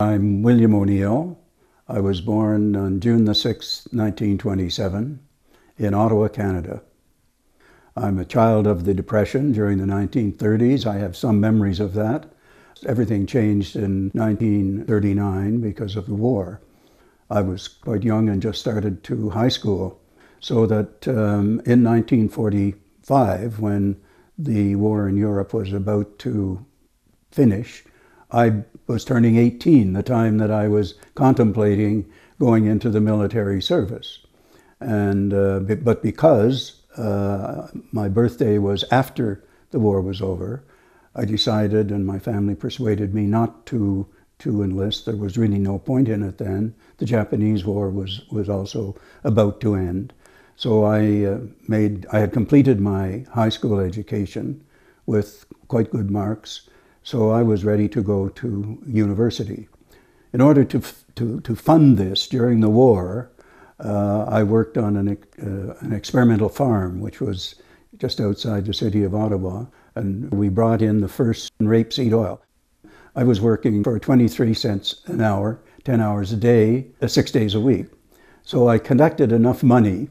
I'm William O'Neil. I was born on June the 6th, 1927, in Ottawa, Canada. I'm a child of the Depression during the 1930s. I have some memories of that. Everything changed in 1939 because of the war. I was quite young and just started to high school, so that um, in 1945, when the war in Europe was about to finish, I was turning 18, the time that I was contemplating going into the military service. And, uh, but because uh, my birthday was after the war was over, I decided, and my family persuaded me not to to enlist. There was really no point in it then. The Japanese War was was also about to end, so I uh, made. I had completed my high school education with quite good marks, so I was ready to go to university. In order to to to fund this during the war, uh, I worked on an uh, an experimental farm, which was just outside the city of Ottawa and we brought in the first rapeseed oil. I was working for 23 cents an hour, 10 hours a day, uh, six days a week. So I collected enough money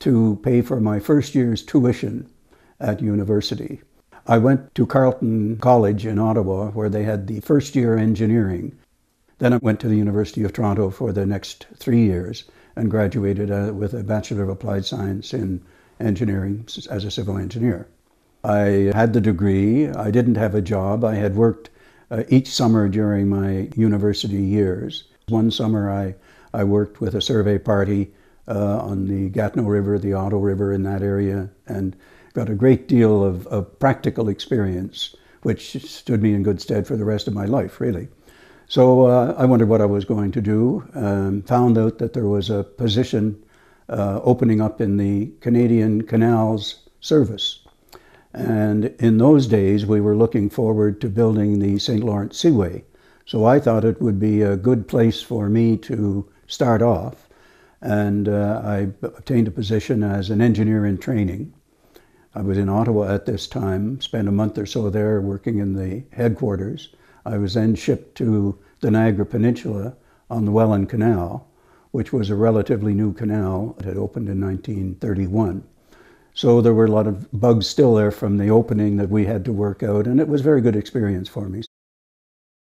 to pay for my first year's tuition at university. I went to Carleton College in Ottawa, where they had the first year engineering. Then I went to the University of Toronto for the next three years and graduated uh, with a Bachelor of Applied Science in Engineering as a civil engineer. I had the degree. I didn't have a job. I had worked uh, each summer during my university years. One summer I, I worked with a survey party uh, on the Gatineau River, the Ottawa River in that area, and got a great deal of, of practical experience, which stood me in good stead for the rest of my life, really. So uh, I wondered what I was going to do. Um, found out that there was a position uh, opening up in the Canadian Canals Service. And in those days, we were looking forward to building the St. Lawrence Seaway. So I thought it would be a good place for me to start off. And uh, I obtained a position as an engineer in training. I was in Ottawa at this time, spent a month or so there working in the headquarters. I was then shipped to the Niagara Peninsula on the Welland Canal, which was a relatively new canal. It had opened in 1931. So there were a lot of bugs still there from the opening that we had to work out, and it was a very good experience for me.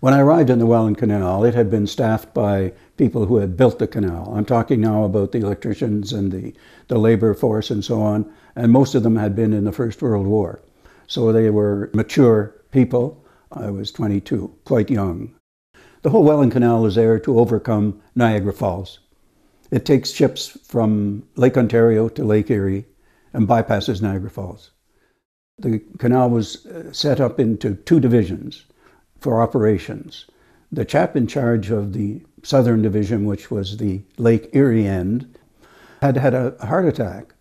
When I arrived in the Welland Canal, it had been staffed by people who had built the canal. I'm talking now about the electricians and the, the labor force and so on, and most of them had been in the First World War. So they were mature people. I was 22, quite young. The whole Welland Canal is there to overcome Niagara Falls. It takes ships from Lake Ontario to Lake Erie and bypasses Niagara Falls. The canal was uh, set up into two divisions for operations. The chap in charge of the southern division, which was the Lake Erie end, had had a heart attack,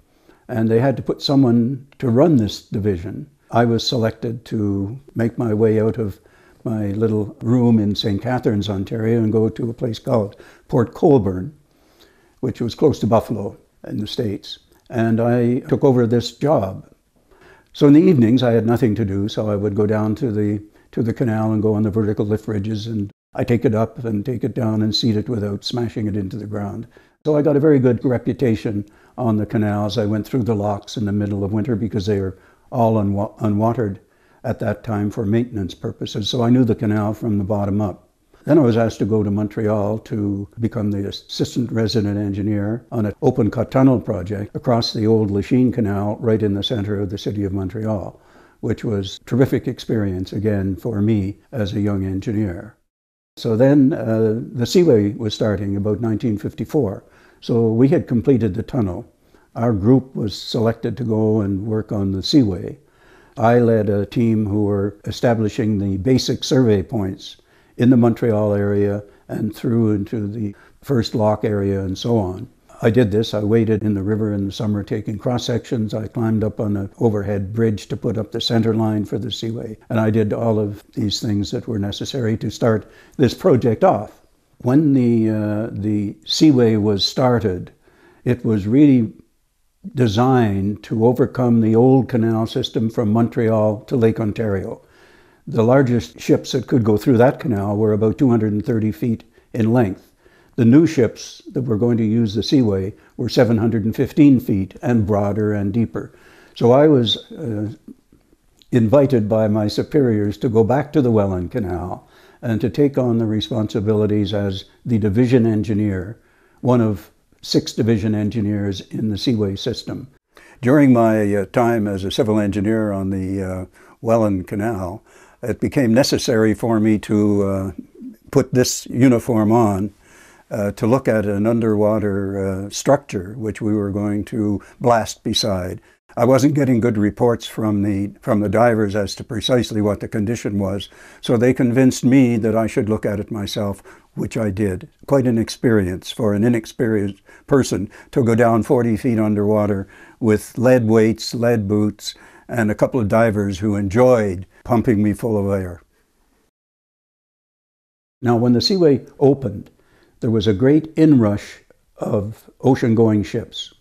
and they had to put someone to run this division. I was selected to make my way out of my little room in St. Catharines, Ontario, and go to a place called Port Colborne, which was close to Buffalo in the States and I took over this job. So in the evenings, I had nothing to do, so I would go down to the to the canal and go on the vertical lift ridges. and I take it up and take it down and seat it without smashing it into the ground. So I got a very good reputation on the canals. I went through the locks in the middle of winter because they were all unwa- unwatered at that time for maintenance purposes. So I knew the canal from the bottom up. Then I was asked to go to Montreal to become the assistant resident engineer on an open cut tunnel project across the old Lachine Canal right in the center of the city of Montreal, which was terrific experience again for me as a young engineer. So then uh, the Seaway was starting about 1954. So we had completed the tunnel. Our group was selected to go and work on the Seaway. I led a team who were establishing the basic survey points in the Montreal area and through into the first lock area and so on. I did this. I waded in the river in the summer taking cross sections. I climbed up on an overhead bridge to put up the center line for the seaway. And I did all of these things that were necessary to start this project off. When the, uh, the seaway was started, it was really designed to overcome the old canal system from Montreal to Lake Ontario. The largest ships that could go through that canal were about 230 feet in length. The new ships that were going to use the seaway were 715 feet and broader and deeper. So I was uh, invited by my superiors to go back to the Welland Canal and to take on the responsibilities as the division engineer, one of six division engineers in the seaway system. During my uh, time as a civil engineer on the uh, Welland Canal, it became necessary for me to uh, put this uniform on uh, to look at an underwater uh, structure which we were going to blast beside. I wasn't getting good reports from the from the divers as to precisely what the condition was, so they convinced me that I should look at it myself, which I did. Quite an experience for an inexperienced person to go down 40 feet underwater with lead weights, lead boots, and a couple of divers who enjoyed pumping me full of air. Now, when the seaway opened, there was a great inrush of ocean going ships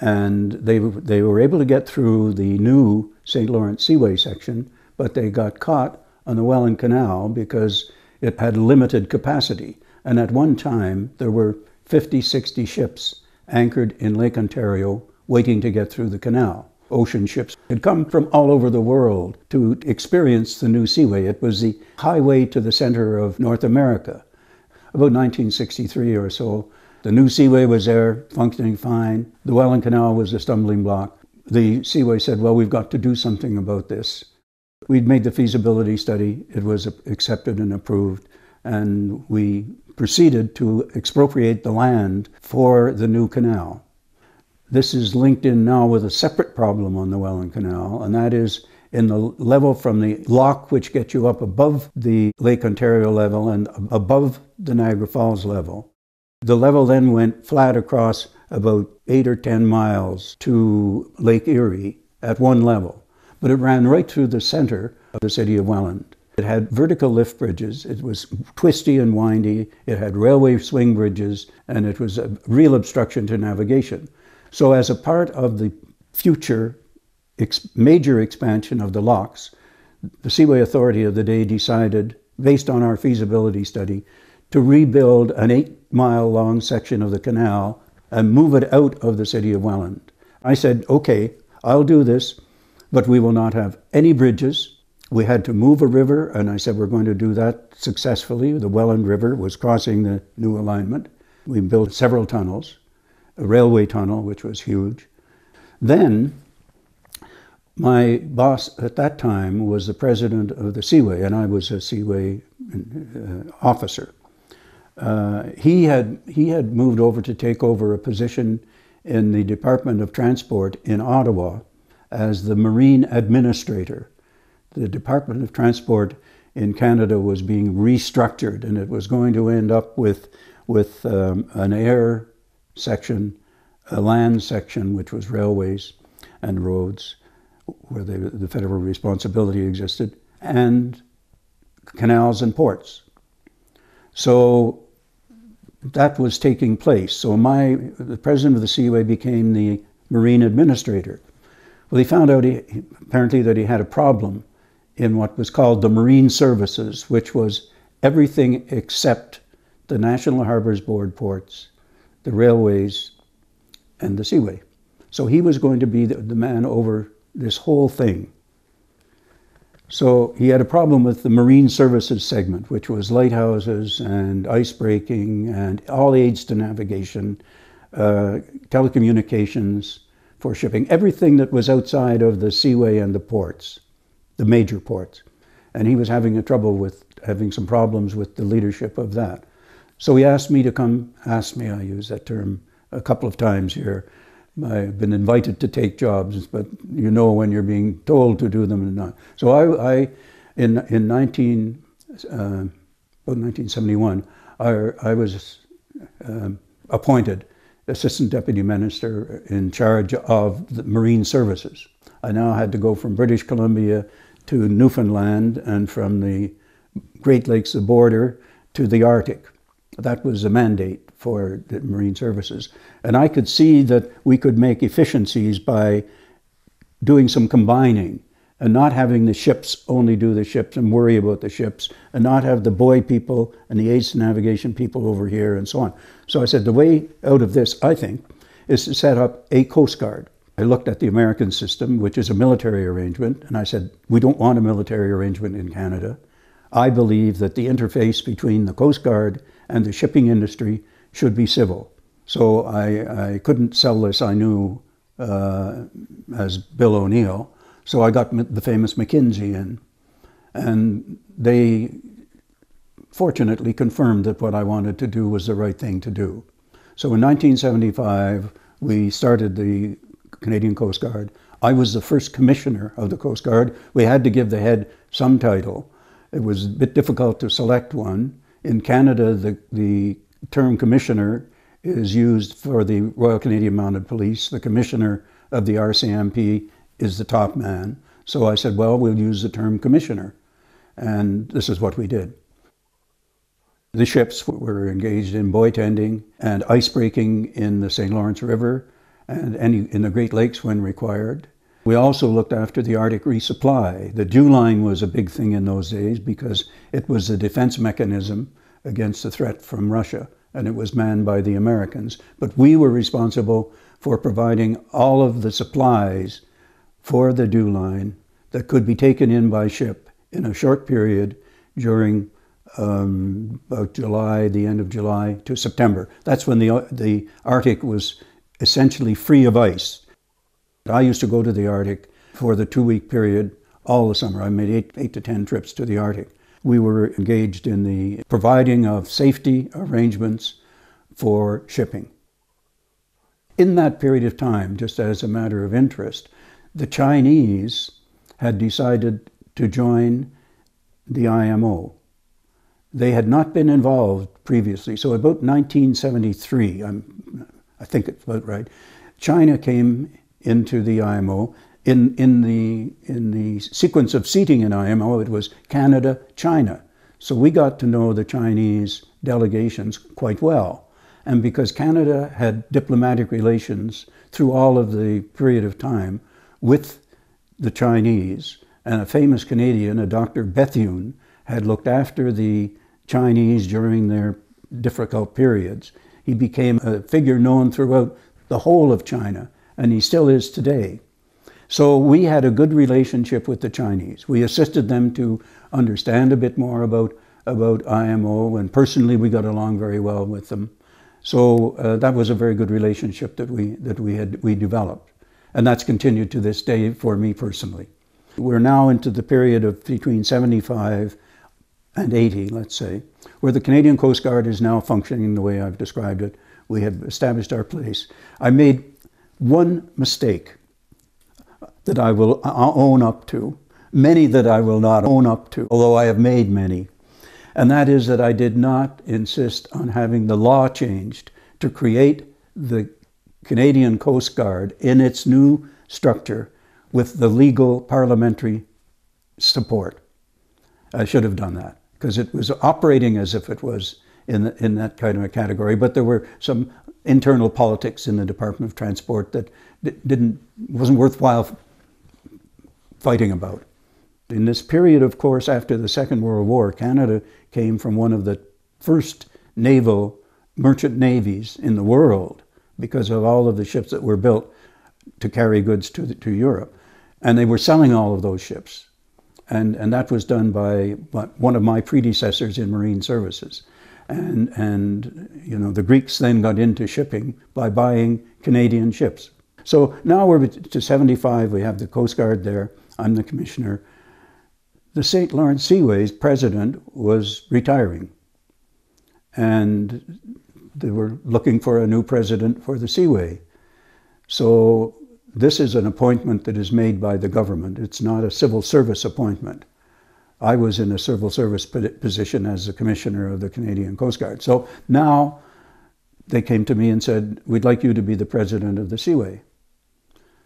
and they, they were able to get through the new St. Lawrence Seaway section, but they got caught on the Welland Canal because it had limited capacity. And at one time, there were 50, 60 ships anchored in Lake Ontario waiting to get through the canal. Ocean ships had come from all over the world to experience the new seaway. It was the highway to the center of North America. About 1963 or so, the new seaway was there, functioning fine. The Welland Canal was a stumbling block. The seaway said, well, we've got to do something about this. We'd made the feasibility study, it was accepted and approved, and we proceeded to expropriate the land for the new canal. This is linked in now with a separate problem on the Welland Canal, and that is in the level from the lock, which gets you up above the Lake Ontario level and above the Niagara Falls level. The level then went flat across about eight or 10 miles to Lake Erie at one level, but it ran right through the center of the city of Welland. It had vertical lift bridges, it was twisty and windy, it had railway swing bridges, and it was a real obstruction to navigation. So, as a part of the future ex major expansion of the locks, the Seaway Authority of the day decided, based on our feasibility study, to rebuild an eight mile long section of the canal and move it out of the city of Welland. I said, okay, I'll do this, but we will not have any bridges. We had to move a river, and I said, we're going to do that successfully. The Welland River was crossing the new alignment. We built several tunnels, a railway tunnel, which was huge. Then, my boss at that time was the president of the Seaway, and I was a Seaway uh, officer. Uh, he had he had moved over to take over a position in the Department of Transport in Ottawa as the Marine Administrator. The Department of Transport in Canada was being restructured, and it was going to end up with with um, an air section, a land section, which was railways and roads, where the, the federal responsibility existed, and canals and ports. So that was taking place. So my the president of the Seaway became the marine administrator. Well, he found out he, apparently that he had a problem in what was called the marine services, which was everything except the National Harbors Board ports, the railways, and the Seaway. So he was going to be the, the man over this whole thing. So he had a problem with the marine services segment, which was lighthouses and ice breaking and all aids to navigation, uh, telecommunications for shipping, everything that was outside of the seaway and the ports, the major ports. And he was having a trouble with having some problems with the leadership of that. So he asked me to come, asked me, I use that term a couple of times here, I've been invited to take jobs, but you know when you're being told to do them and not. So I, I in in 19, uh, 1971, I, I was um, appointed assistant deputy minister in charge of the marine services. I now had to go from British Columbia to Newfoundland and from the Great Lakes, the border, to the Arctic. That was a mandate for the marine services. And I could see that we could make efficiencies by doing some combining and not having the ships only do the ships and worry about the ships and not have the buoy people and the aids to navigation people over here and so on. So I said the way out of this, I think, is to set up a Coast Guard. I looked at the American system, which is a military arrangement, and I said, we don't want a military arrangement in Canada. I believe that the interface between the Coast Guard and the shipping industry should be civil. So I, I couldn't sell this, I knew, uh, as Bill O'Neil. So I got the famous McKinsey in, and they fortunately confirmed that what I wanted to do was the right thing to do. So in 1975, we started the Canadian Coast Guard. I was the first commissioner of the Coast Guard. We had to give the head some title. It was a bit difficult to select one. In Canada, the, the term commissioner is used for the Royal Canadian Mounted Police. The commissioner of the RCMP is the top man. So I said, well, we'll use the term commissioner. And this is what we did. The ships were engaged in buoy tending and ice breaking in the St. Lawrence River and any, in the Great Lakes when required. We also looked after the Arctic resupply. The DEW line was a big thing in those days because it was a defense mechanism against the threat from Russia, and it was manned by the Americans. But we were responsible for providing all of the supplies for the DEW line that could be taken in by ship in a short period during um, about July, the end of July to September. That's when the, the Arctic was essentially free of ice. I used to go to the Arctic for the two week period all the summer. I made eight, eight to ten trips to the Arctic. We were engaged in the providing of safety arrangements for shipping. In that period of time, just as a matter of interest, the Chinese had decided to join the IMO. They had not been involved previously. So about 1973, I'm, I think it's about right, China came into the IMO. In, in, the, in the sequence of seating in IMO, it was Canada, China. So we got to know the Chinese delegations quite well. And because Canada had diplomatic relations through all of the period of time with the Chinese, and a famous Canadian, a Dr. Bethune, had looked after the Chinese during their difficult periods. He became a figure known throughout the whole of China, and he still is today. So we had a good relationship with the Chinese. We assisted them to understand a bit more about, about IMO, and personally we got along very well with them. So uh, that was a very good relationship that we, that we had we developed. And that's continued to this day for me personally. We're now into the period of between 75 and 80, let's say, where the Canadian Coast Guard is now functioning the way I've described it. We have established our place. I made one mistake that I will own up to, many that I will not own up to, although I have made many. And that is that I did not insist on having the law changed to create the Canadian Coast Guard in its new structure with the legal parliamentary support. I should have done that because it was operating as if it was in, the, in that kind of a category, but there were some internal politics in the Department of Transport that didn't wasn't worthwhile fighting about. In this period, of course, after the Second World War, Canada came from one of the first naval merchant navies in the world because of all of the ships that were built to carry goods to, the, to Europe. And they were selling all of those ships. And, and that was done by one of my predecessors in marine services. And, and you know, the Greeks then got into shipping by buying Canadian ships. So now we're to 75, we have the Coast Guard there, I'm the commissioner. The St. Lawrence Seaways president was retiring. And they were looking for a new president for the Seaway. So this is an appointment that is made by the government. It's not a civil service appointment. I was in a civil service position as the commissioner of the Canadian Coast Guard. So now they came to me and said, We'd like you to be the president of the Seaway.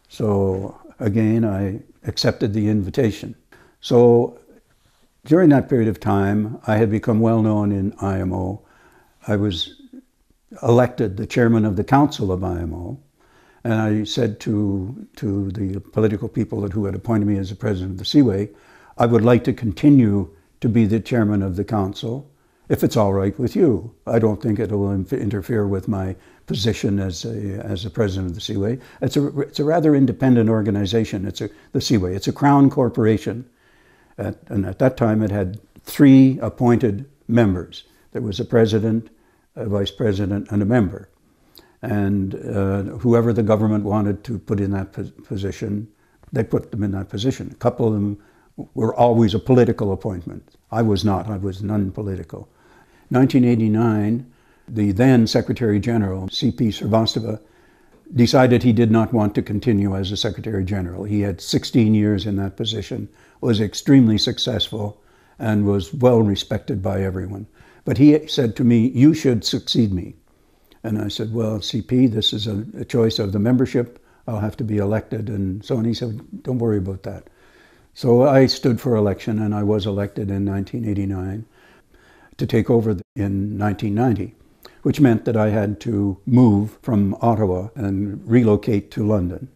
So again, I accepted the invitation. So during that period of time, I had become well known in IMO. I was elected the chairman of the council of IMO, And I said to, to the political people who had appointed me as the president of the Seaway, I would like to continue to be the chairman of the council if it's all right with you. I don't think it will interfere with my position as a, as the president of the Seaway. It's a, it's a rather independent organization. It's a, the Seaway. It's a crown corporation. At, and at that time, it had three appointed members. There was a president, a vice president, and a member. And uh, whoever the government wanted to put in that position, they put them in that position. A couple of them were always a political appointment. I was not, I was non political. 1989, the then Secretary General, C.P. Srivastava, decided he did not want to continue as a Secretary General. He had 16 years in that position, was extremely successful, and was well respected by everyone. But he said to me, You should succeed me. And I said, Well, CP, this is a, a choice of the membership. I'll have to be elected. And so on. He said, Don't worry about that. So I stood for election and I was elected in 1989 to take over in 1990, which meant that I had to move from Ottawa and relocate to London.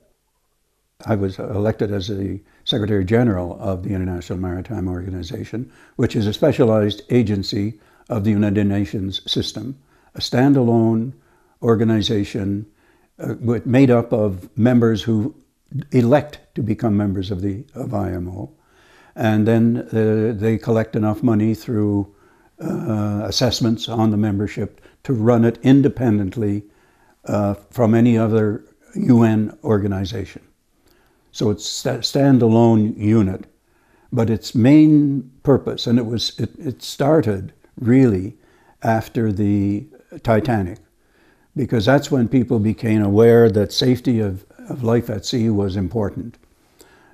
I was elected as the Secretary General of the International Maritime Organization, which is a specialized agency of the United Nations system, a standalone organization uh, made up of members who elect to become members of the of IMO, and then uh, they collect enough money through uh, assessments on the membership to run it independently uh, from any other UN organization. So it's a standalone unit, but its main purpose, and it was it, it started really after the Titanic, because that's when people became aware that safety of, of life at sea was important.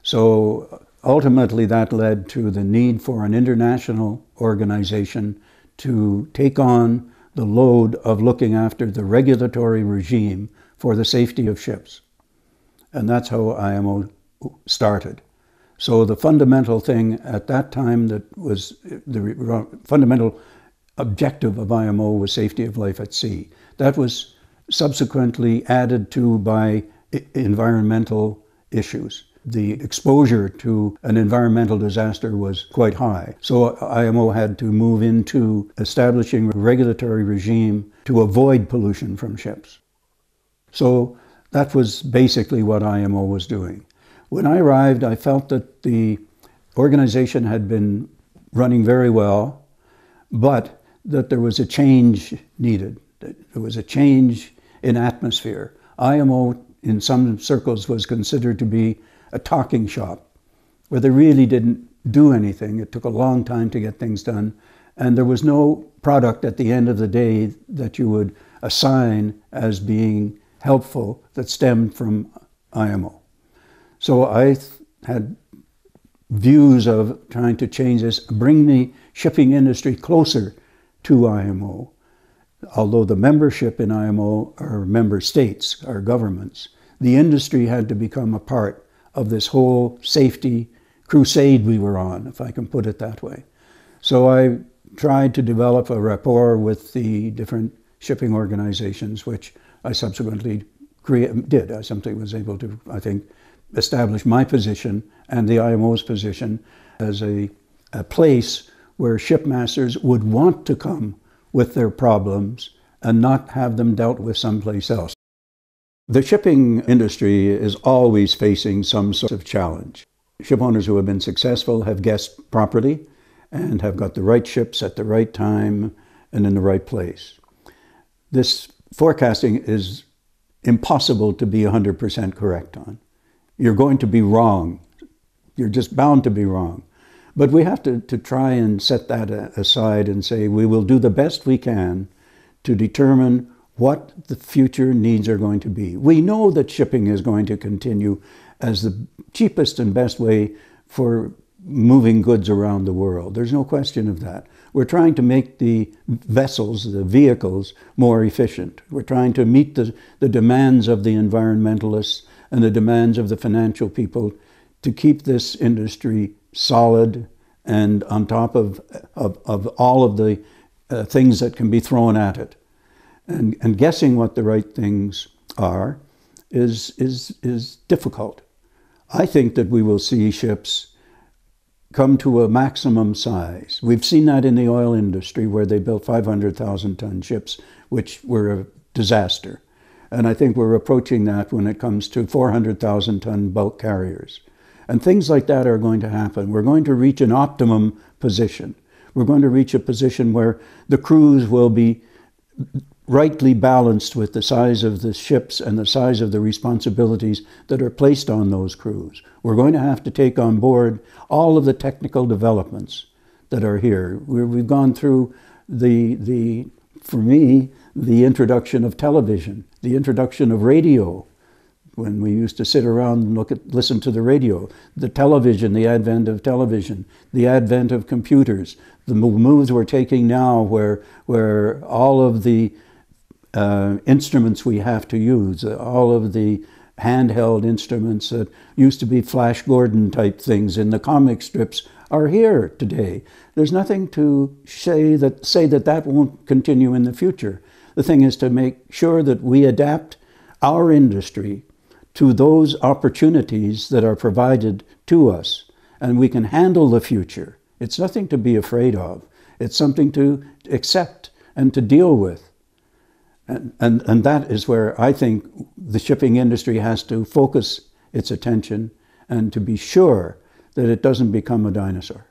So ultimately, that led to the need for an international organization to take on the load of looking after the regulatory regime for the safety of ships. And that's how IMO started. So the fundamental thing at that time that was the fundamental objective of IMO was safety of life at sea. That was subsequently added to by environmental issues. The exposure to an environmental disaster was quite high. So IMO had to move into establishing a regulatory regime to avoid pollution from ships. So that was basically what IMO was doing. When I arrived, I felt that the organization had been running very well, but that there was a change needed. There was a change in atmosphere. IMO, in some circles, was considered to be a talking shop where they really didn't do anything. It took a long time to get things done, and there was no product at the end of the day that you would assign as being helpful that stemmed from IMO. So I had views of trying to change this, bring the shipping industry closer to IMO. Although the membership in IMO are member states, are governments, the industry had to become a part of this whole safety crusade we were on, if I can put it that way. So I tried to develop a rapport with the different shipping organizations, which I subsequently did. I simply was able to, I think, establish my position and the IMO's position as a, a place where shipmasters would want to come with their problems and not have them dealt with someplace else. The shipping industry is always facing some sort of challenge. Shipowners who have been successful have guessed properly and have got the right ships at the right time and in the right place. This forecasting is impossible to be 100% correct on. You're going to be wrong. You're just bound to be wrong. But we have to, to try and set that uh, aside and say we will do the best we can to determine what the future needs are going to be. We know that shipping is going to continue as the cheapest and best way for moving goods around the world. There's no question of that. We're trying to make the vessels, the vehicles, more efficient. We're trying to meet the, the demands of the environmentalists and the demands of the financial people to keep this industry solid and on top of, of, of all of the uh, things that can be thrown at it. And, and guessing what the right things are is, is, is difficult. I think that we will see ships come to a maximum size. We've seen that in the oil industry where they built 500,000 ton ships, which were a disaster. And I think we're approaching that when it comes to 400,000 ton bulk carriers. And things like that are going to happen. We're going to reach an optimum position. We're going to reach a position where the crews will be rightly balanced with the size of the ships and the size of the responsibilities that are placed on those crews. We're going to have to take on board all of the technical developments that are here. we have gone through the, the, for me, the introduction of television, the introduction of radio, when we used to sit around and look at, listen to the radio, the television, the advent of television, the advent of computers, the moves we're taking now where, where all of the uh, instruments we have to use, all of the handheld instruments that used to be Flash Gordon type things in the comic strips are here today. There's nothing to say that, say that that won't continue in the future. The thing is to make sure that we adapt our industry to those opportunities that are provided to us and we can handle the future. It's nothing to be afraid of. It's something to accept and to deal with. And, and, and that is where I think the shipping industry has to focus its attention and to be sure that it doesn't become a dinosaur.